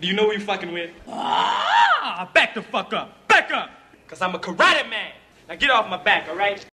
Do you know who you fucking with? Ah, back the fuck up. Back up. Cause I'm a karate man. Now get off my back, alright?